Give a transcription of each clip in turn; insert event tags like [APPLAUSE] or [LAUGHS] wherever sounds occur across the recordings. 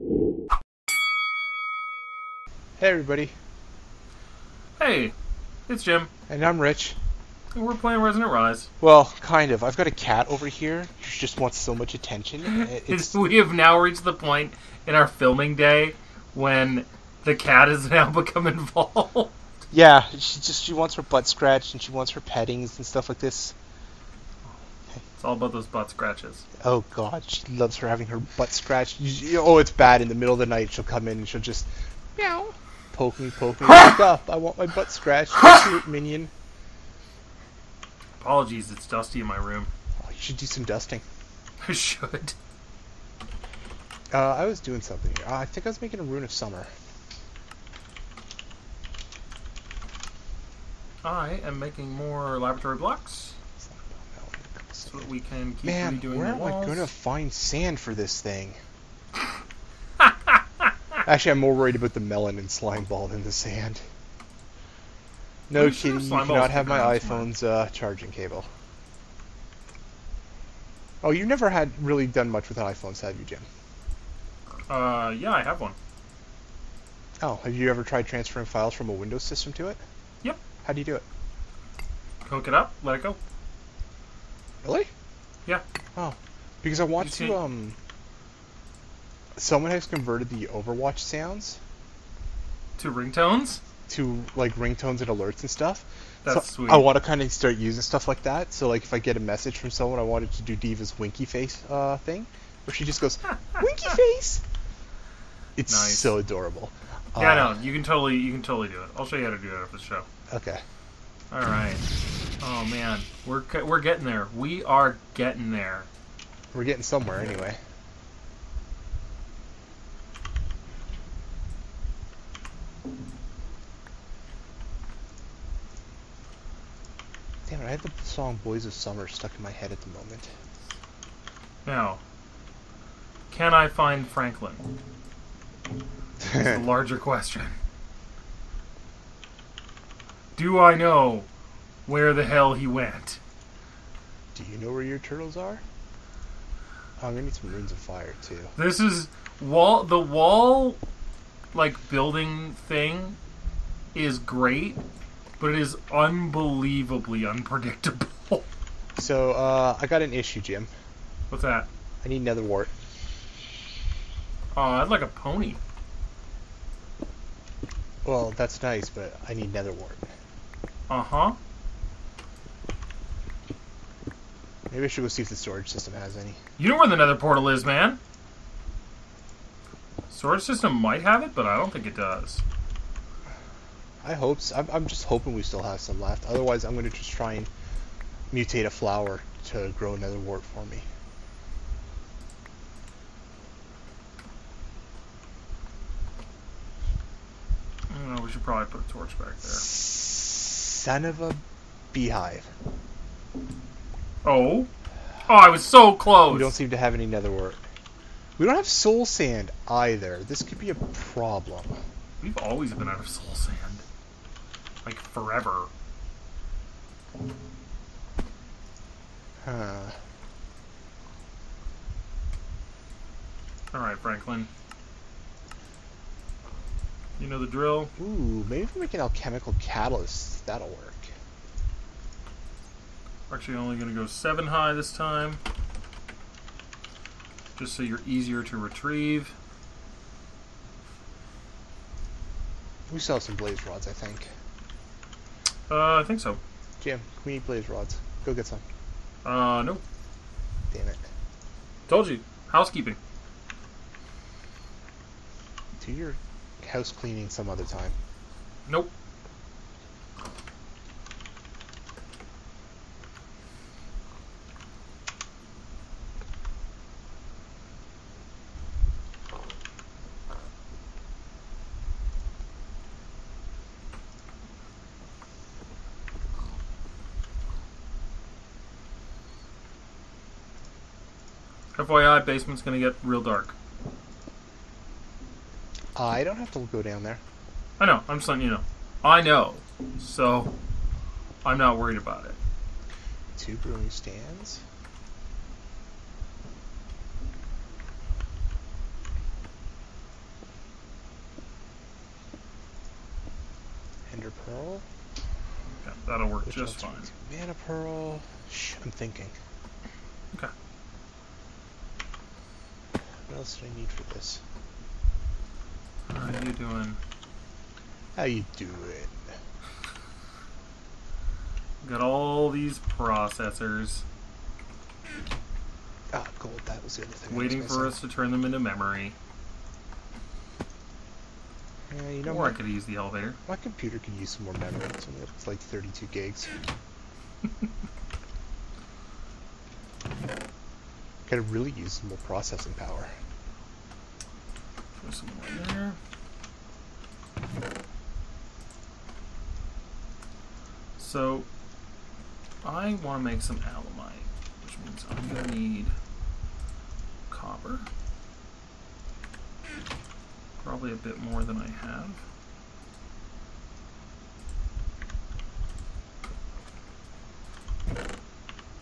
Hey everybody, Hey, it's Jim, and I'm Rich. and we're playing Resonant Rise. Well, kind of. I've got a cat over here who just wants so much attention. [LAUGHS] It's, [LAUGHS] we have now reached the point in our filming day when the cat has [LAUGHS] now become involved. yeah, she just she wants her butt scratched and she wants her pettings and stuff like this. It's all about those butt scratches. Oh God, she loves her having her butt scratched. Oh, it's bad. In the middle of the night, she'll come in and she'll just meow, poke me, poke me. [LAUGHS] Wake up! I want my butt scratched. Cute minion. Apologies, it's dusty in my room. Oh, you should do some dusting. [LAUGHS] I should. Uh, I was doing something. here. Uh, I think I was making a rune of summer. I am making more laboratory blocks so that we can keep Man, redoing where the am. I gonna find sand for this thing? [LAUGHS] Actually, I'm more worried about the melon and slime ball than the sand. No sure kidding, you cannot have my iPhone's uh, charging cable. Oh, you've never had really done much with iPhones, have you, Jim? Uh, yeah, I have one. Oh, have you ever tried transferring files from a Windows system to it? Yep. How do you do it? Hook it up, let it go. Really? Yeah. Oh, because I want You to. see- Um, someone has converted the Overwatch sounds To ringtones? to like ringtones and alerts and stuff. That's so sweet. I want to kind of start using stuff like that. So like if I get a message from someone, I wanted to do D.Va's winky face uh, thing, where she just goes [LAUGHS] winky face. It's Nice. so adorable. yeah, Uh, no, you can totally, you can totally do it. I'll show you how to do it after the show. Okay. All right. Oh man, we're we're getting there. We are getting there. We're getting somewhere anyway. Damn it, I have the song Boys of Summer stuck in my head at the moment. Now, can I find Franklin? Is the [LAUGHS] larger question. Do I know where the hell he went? Do you know where your turtles are? Oh, I'm gonna need some runes of fire too. This is wall. The wall, like building thing, is great, but it is unbelievably unpredictable. [LAUGHS] So, uh, I got an issue, Jim. What's that? I need nether wart. Oh, I'd like a pony. Well, that's nice, but I need nether wart. Uh huh. Maybe I should go see if the storage system has any. You know where the nether portal is, man. Storage system might have it, but I don't think it does. I hope so. I'm, I'm just hoping we still have some left. Otherwise, I'm going to just try and mutate a flower to grow another wart for me. I don't know, we should probably put a torch back there. Son of a beehive. Oh? Oh, I was so close! We don't seem to have any nether wart. We don't have soul sand either. This could be a problem. We've always been out of soul sand. Like, forever. Huh. Alright, Franklin. You know the drill? Ooh, maybe if we make an alchemical catalyst, that'll work. We're actually only going to go 7 high this time. Just so you're easier to retrieve. We still have some blaze rods, I think. Uh, I think so. Jim, we need blaze rods? Go get some. Uh, nope. Damn it. Told you. Housekeeping. Do your house cleaning some other time. Nope. FYI, basement's gonna get real dark. I don't have to go down there. I know. I'm just letting you know. I know. So, I'm not worried about it. Two brewing stands. Ender Pearl. Yeah, that'll work Which just fine. Mana Pearl. Shh, I'm thinking. What else do I need for this? How are you doing? How you doing? Got all these processors Ah, gold. That was the other thing. Waiting for us to turn them into memory. Yeah, you know, Or I my, could use the elevator. my computer could use some more memory. It's only it's like 32 gigs. [LAUGHS] Could really use some more processing power. Throw some more there. So, I want to make some alumite, which means I'm going to need copper. Probably a bit more than I have.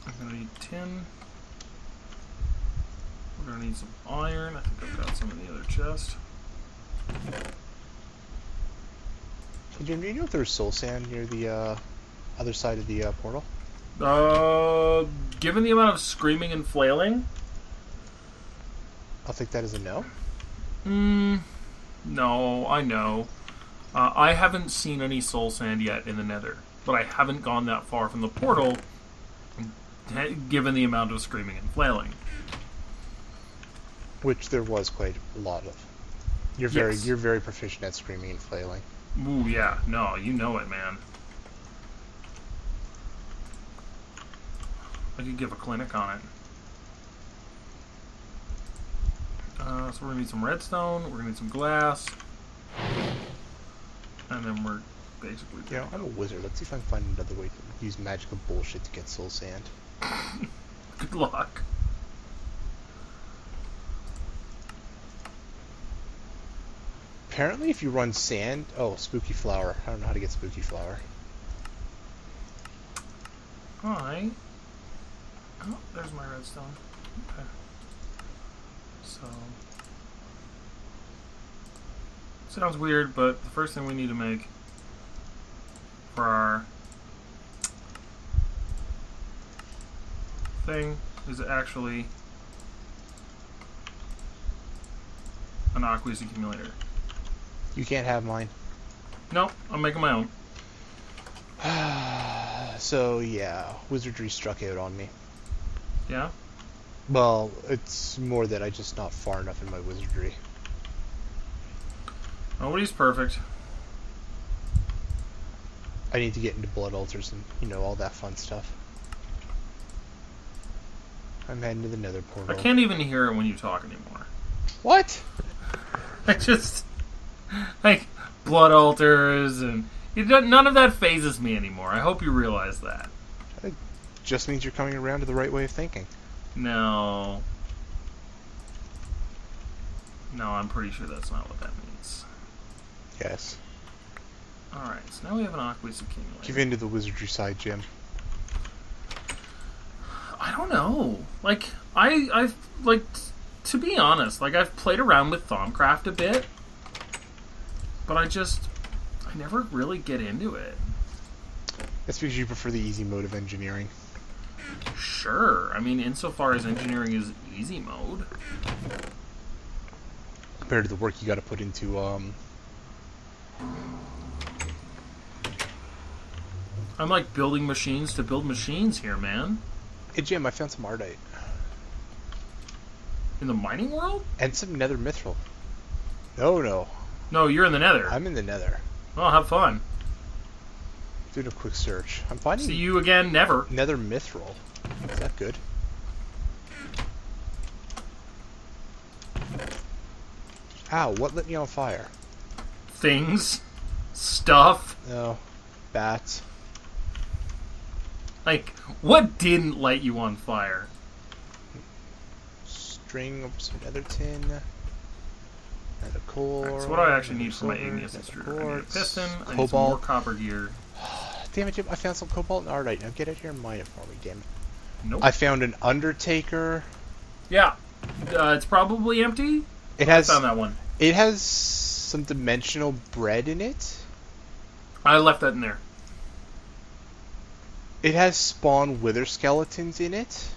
I'm going to need tin. We're going to need some iron. I think I've got some in the other chest. Hey, Jim, do you know if there's soul sand near the uh, other side of the uh, portal? Uh, given the amount of screaming and flailing, I think that is a no. mm, no, I know. Uh, I haven't seen any soul sand yet in the Nether, but I haven't gone that far from the portal. Given the amount of screaming and flailing, Which there was quite a lot of. You're very Yes. you're very proficient at screaming and flailing. ooh yeah, no, you know it, man. I could give a clinic on it. Uh, so we're gonna need some redstone. We're gonna need some glass, and then we're basically. Yeah, I'm a wizard. Let's see if I can find another way to use magical bullshit to get soul sand. [LAUGHS] Good luck. Apparently, if you run sand, oh, spooky flower. I don't know how to get spooky flower. Hi. Oh, there's my redstone. Okay. So. Sounds weird, but the first thing we need to make for our thing is actually an aqueous accumulator. You can't have mine. No, I'm making my own. [SIGHS] so yeah, wizardry struck out on me. Yeah? Well, it's more that I just not far enough in my wizardry. Nobody's perfect. I need to get into blood altars and you know all that fun stuff. I'm heading to the Nether portal. I can't even hear it when you talk anymore. What? [LAUGHS] I just [LAUGHS] like blood altars and none of that phases me anymore. I hope you realize that. It just means you're coming around to the right way of thinking. No. No, I'm pretty sure that's not what that means. Yes. Alright, so now we have an aqueous accumulator. Give in to the wizardry side, Jim. I don't know. Like I I've like t- to be honest, like I've played around with Thaumcraft a bit, but I just I never really get into it. That's because you prefer the easy mode of engineering. Sure. I mean, insofar as engineering is easy mode. compared to the work you got to put into um I'm like building machines to build machines here, man. Hey Jim, I found some ardite In the mining world? and some nether mithril. No, no, No, you're in the nether. I'm in the nether. Well, have fun. Doing a quick search. I'm finding See you again, never. nether mithril. Is that good? Ow, what lit me on fire? Things, stuff. No, bats. Like, what didn't light you on fire? String of some nether tin. Core. Alright, so what do I actually need for my igneous extruder? I need a piston. I need some more Cobalt. copper gear. [SIGHS] Damn it, Jim! I found some cobalt and ardite. Now get out here and mine it for me, damn it. Nope. I found an undertaker. yeah. Uh, it's probably empty. It I has found that one. it has some dimensional bread in it. I left that in there. It has spawn wither skeletons in it.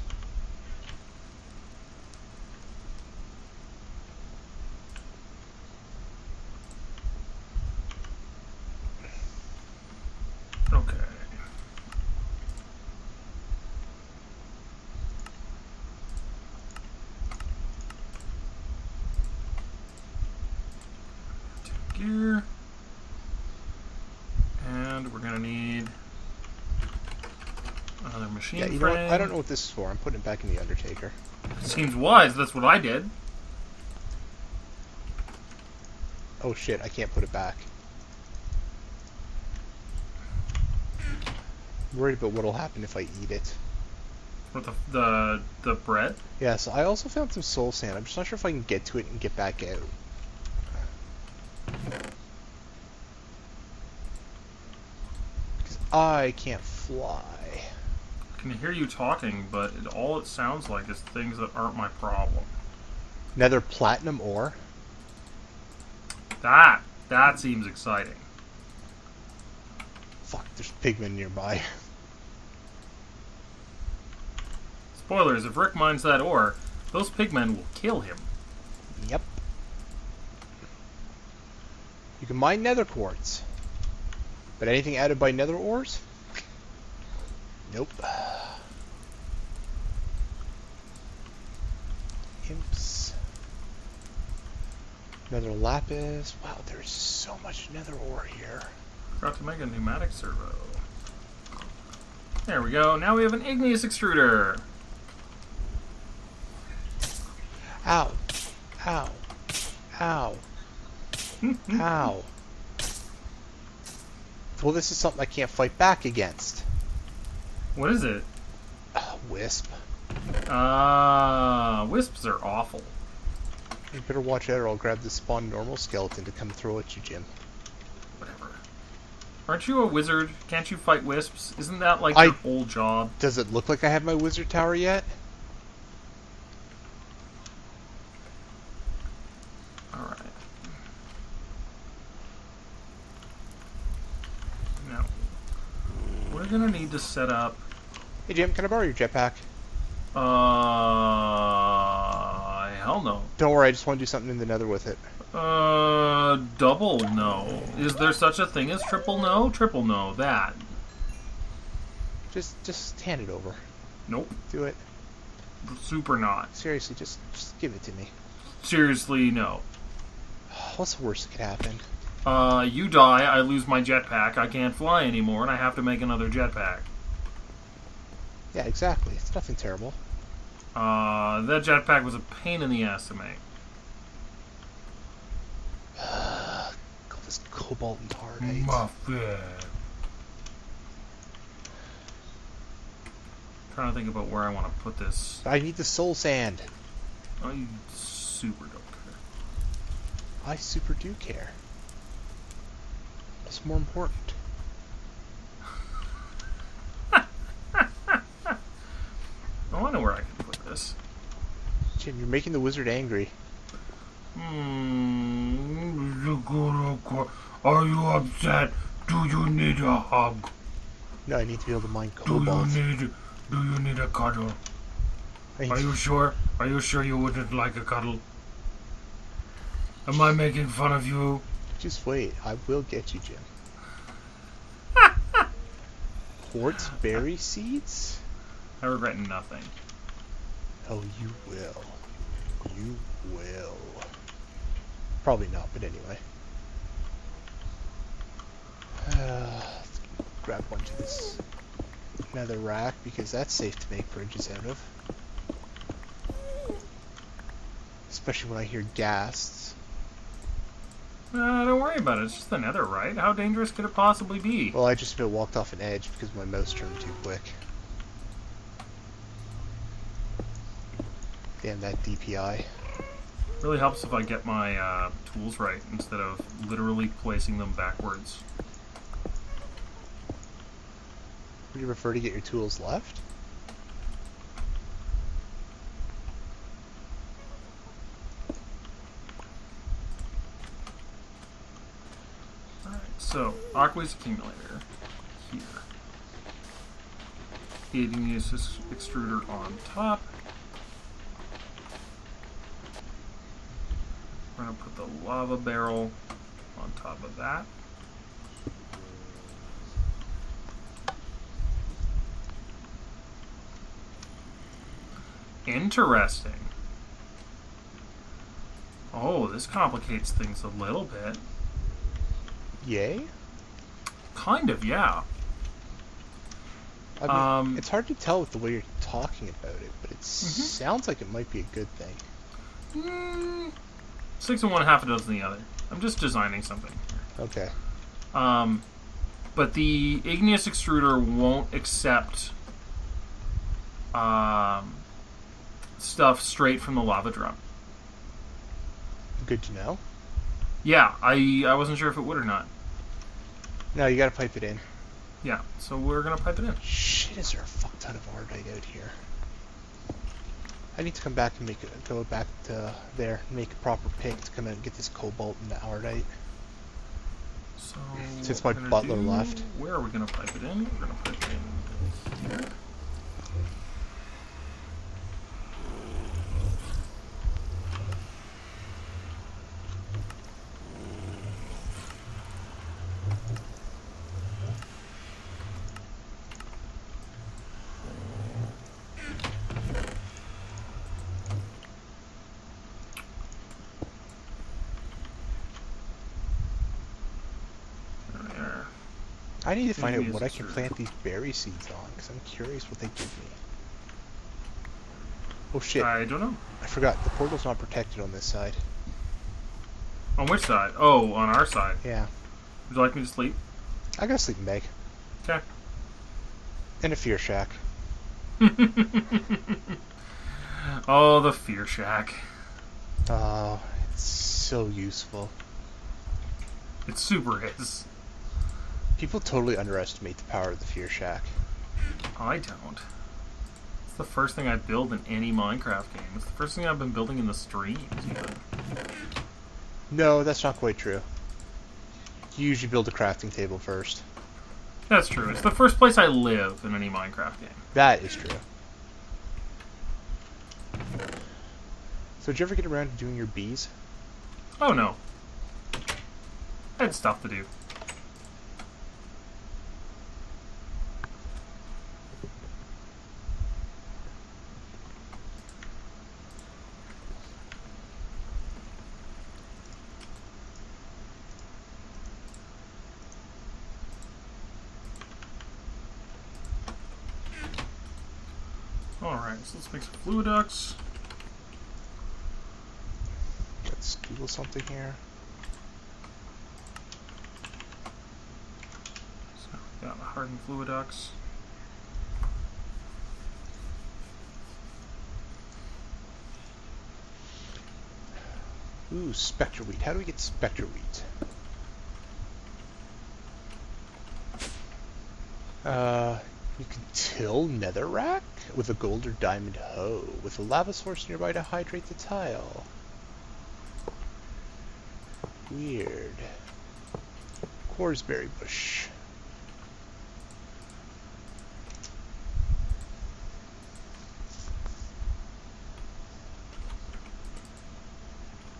Okay. Take Gear. And we're gonna need another machine Yeah, you know what? I don't know what this is for. I'm putting it back in the Undertaker. Seems wise. That's what I did. Oh shit, I can't put it back. I'm worried about what'll happen if I eat it. With the the the bread. Yes, I also found some soul sand. I'm just not sure if I can get to it and get back out. Because I can't fly. I can hear you talking, but it, all it sounds like is things that aren't my problem. Nether platinum ore. That that seems exciting. Fuck, there's pigmen nearby. [LAUGHS] Spoilers: If Rick mines that ore, those pigmen will kill him. Yep. You can mine nether quartz. But anything added by nether ores? Nope. Imps. Nether lapis. Wow, there's so much nether ore here. Forgot to make a pneumatic servo. There we go. Now we have an igneous extruder. Ow. Ow. Ow. [LAUGHS] Ow. Well, this is something I can't fight back against. What is it? Ah, Wisp. Ah, wisps are awful. You better watch out or I'll grab the spawn normal skeleton to come throw at you, Jim. Whatever. Aren't you a wizard? Can't you fight wisps? Isn't that like I- your whole job? Does it look like I have my wizard tower yet? Alright. Now, we're gonna need to set up. Hey Jim, can I borrow your jetpack? Uh. Hell no. Don't worry, I just want to do something in the nether with it. Uh. Double no. Is there such a thing as triple no? Triple no. That. Just just hand it over. Nope. Do it. Super not. Seriously, just just give it to me. Seriously, no. What's the worst that could happen? Uh, you die, I lose my jetpack, I can't fly anymore, and I have to make another jetpack. Yeah, exactly. It's nothing terrible. Uh, that jetpack was a pain in the ass to make. [SIGHS] All this cobalt and ardite. Muffin. Trying to think about where I want to put this. I need the soul sand. I super don't care. I super do care. What's more important? Oh, I know where I can put this. Jim, you're making the wizard angry. Hmm. Are you upset? Do you need a hug? No, I need to be able to mine Do you need? Do you need a cuddle? Are you sure? Are you sure you wouldn't like a cuddle? Am I making fun of you? Just wait. I will get you, Jim. [LAUGHS] Quartz berry seeds? I regret nothing. Oh, you will. You will. Probably not, but anyway. Uh, let's grab one to this nether rack because that's safe to make bridges out of. Especially when I hear ghasts. Uh, don't worry about it. It's just the nether, right? How dangerous could it possibly be? Well, I just walked off an edge because my mouse turned too quick. Damn that DPI. really helps if I get my uh, tools right instead of literally placing them backwards. Would you prefer to get your tools left? Alright, so Aqueous accumulator here. Igneous ex- extruder on top. We're gonna put the lava barrel on top of that. Interesting. Oh, this complicates things a little bit. Yay? Kind of, yeah. I mean, Um, it's hard to tell with the way you're talking about it, but it sounds like it might be a good thing. Mm, six and one, half a dozen the other. I'm just designing something. Okay. Um, but the igneous extruder won't accept um, stuff straight from the lava drum. Good to know. Yeah, I I wasn't sure if it would or not. No, you gotta pipe it in. Yeah, so we're gonna pipe it in. Shit, is there a fuck ton of ardite out here? I need to come back and make it, go back to there, and make a proper pick to come out and get this cobalt and the ardite. So Since my butler do- left. where are we gonna pipe it in? We're gonna pipe it in here. There. I need to find out what I can plant these berry seeds on, because I'm curious what they give me. Oh shit, I don't know. I forgot, the portal's not protected on this side. On which side? Oh, on our side. Yeah. Would you like me to sleep? I got a sleeping bag. Okay. And a fear shack. [LAUGHS] oh, the fear shack. Oh, it's so useful. It super is. People totally underestimate the power of the fear shack. I don't. It's the first thing I build in any Minecraft game. It's the first thing I've been building in the streams. No, that's not quite true. You usually build a crafting table first. That's true. It's the first place I live in any Minecraft game. That is true. So did you ever get around to doing your bees? Oh no. I had stuff to do. So let's make some fluid ducts. Let's Google something here. So, we got the hardened fluid ducts. Ooh, spectre wheat. How do we get spectre wheat? Uh, you can till netherrack with a gold or diamond hoe, with a lava source nearby to hydrate the tile. Weird. Quartzberry bush.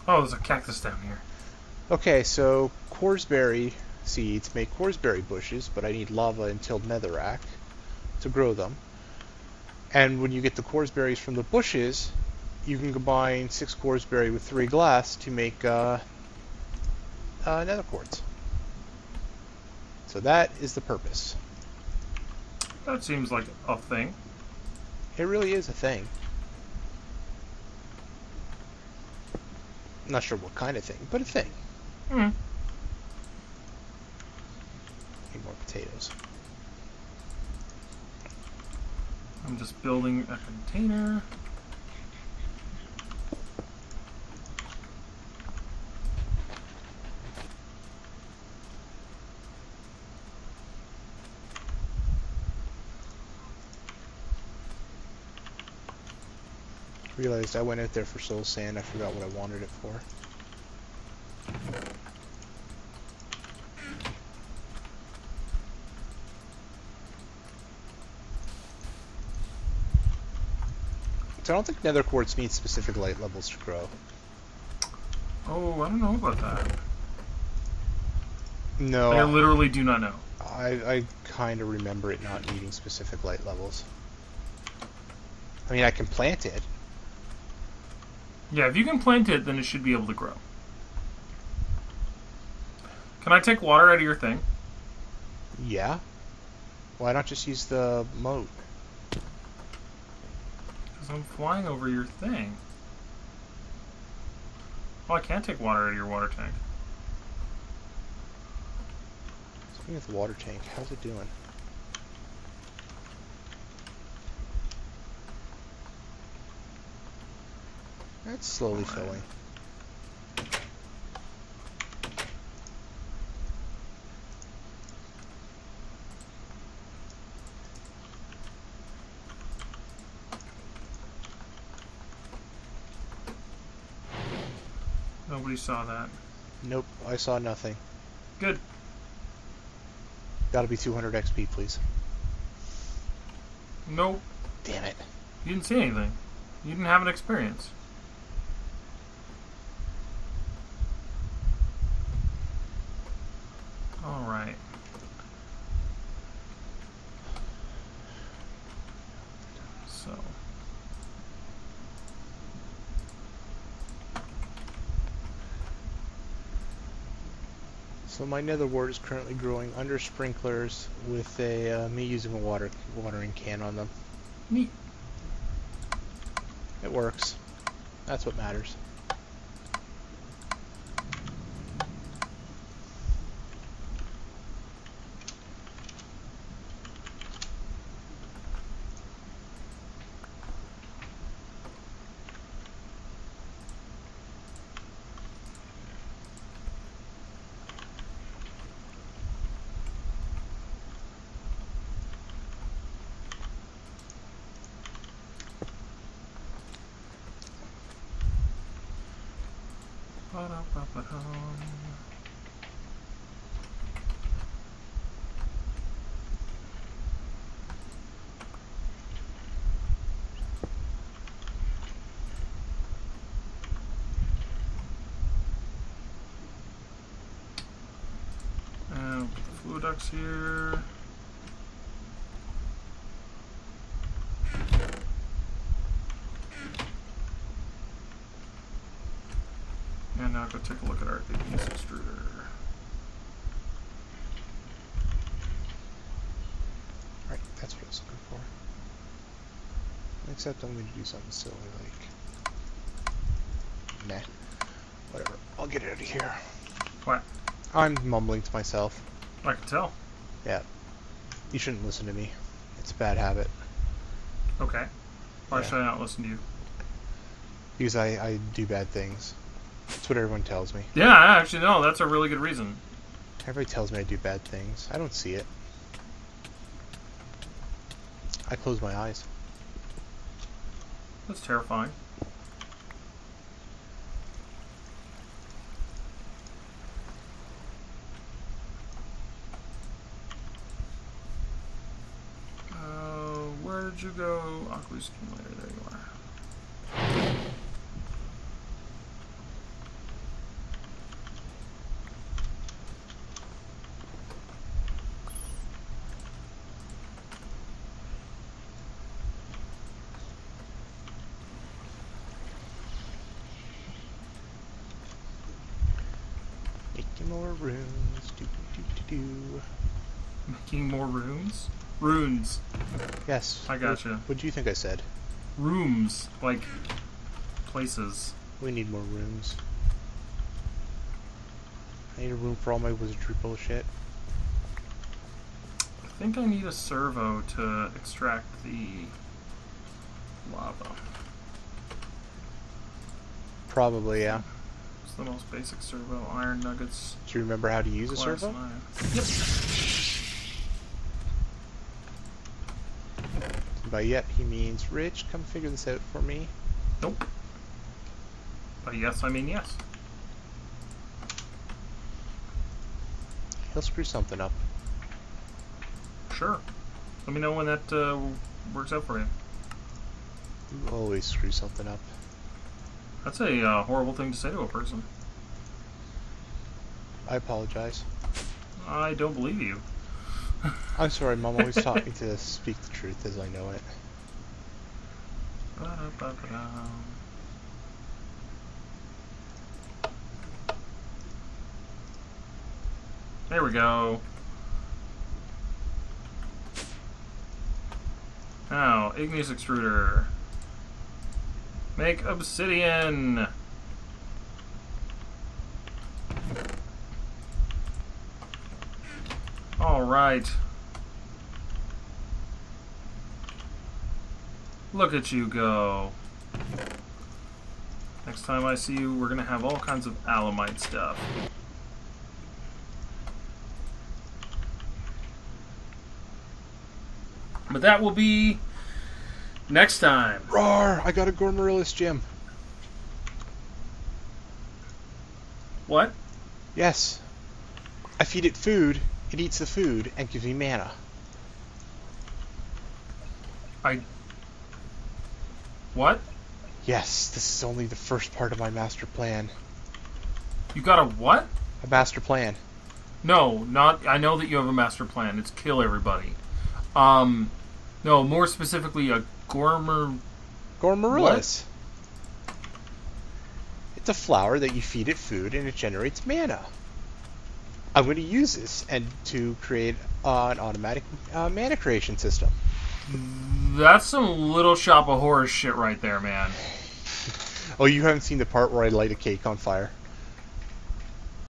Oh, there's a cactus down here. Okay, so quartzberry seeds make quartzberry bushes, but I need lava and tilled netherrack to grow them. And when you get the quartzberries from the bushes, you can combine six quartzberry with three glass to make uh, uh, nether quartz. So that is the purpose. That seems like a thing. It really is a thing. Not sure what kind of thing, but a thing. Hmm. Need more potatoes. I'm just building a container. Realized I went out there for soul sand. I forgot what I wanted it for. I don't think nether quartz needs specific light levels to grow. Oh, I don't know about that. No, I literally do not know. I, I kind of remember it not needing specific light levels. I mean, I can plant it. Yeah, if you can plant it, then it should be able to grow. Can I take water out of your thing? Yeah. Why not just use the moat? Because I'm flying over your thing. Well, I can't take water out of your water tank. Speaking of the water tank, how's it doing? It's slowly Alright. filling. Nobody saw that. Nope, I saw nothing. Good. Gotta be 200 XP, please. Nope. Damn it. You didn't see anything. You didn't have an experience. Alright. So. So my nether wart is currently growing under sprinklers with a uh, me using a water watering can on them. Neat. It works. That's what matters. And put the fluid ducts here. And now go take a look at our igneous extruder. Right, that's what I was looking for. Except I'm going to do something silly like... Nah. Whatever. I'll get it out of here. What? I'm mumbling to myself. I can tell. Yeah. You shouldn't listen to me. It's a bad habit. Okay. Why Yeah. should I not listen to you? Because I, I do bad things. That's what everyone tells me. Yeah, I actually, no, that's a really good reason. Everybody tells me I do bad things. I don't see it. I close my eyes. That's terrifying. Uh, where did you go? Aqueous accumulator, there you are. Making more runes. Do do do do. Making more rooms? Runes. Yes. I gotcha. What do you think I said? Rooms. Like, places. We need more rooms. I need a room for all my wizardry bullshit. I think I need a servo to extract the lava. Probably, yeah. It's the most basic servo. Iron nuggets. Do you remember how to use a servo? and. Yep. By yep, he means Rich, come figure this out for me. Nope. By yes, I mean yes. He'll screw something up. Sure. Let me know when that uh, works out for you. You always screw something up. That's a uh, horrible thing to say to a person. I apologize. I don't believe you. I'm sorry, Mom always taught me to speak the truth as I know it. There we go. Now, igneous extruder. Make obsidian. All right. Look at you go. Next time I see you, we're gonna have all kinds of alumite stuff. But that will be next time. Roar! I got a Gourmaryllis gem. What? Yes. I feed it food, it eats the food, and gives me mana. I. What? Yes, this is only the first part of my master plan. You got a what? A master plan. No, not. I know that you have a master plan. It's kill everybody. Um, no, more specifically, a Gormer. Gourmaryllis. It's a flower that you feed it food and it generates mana. I'm going to use this and to create uh, an automatic uh, mana creation system. That's some little shop of horrors shit right there, man. [LAUGHS] Oh, you haven't seen the part where I light a cake on fire?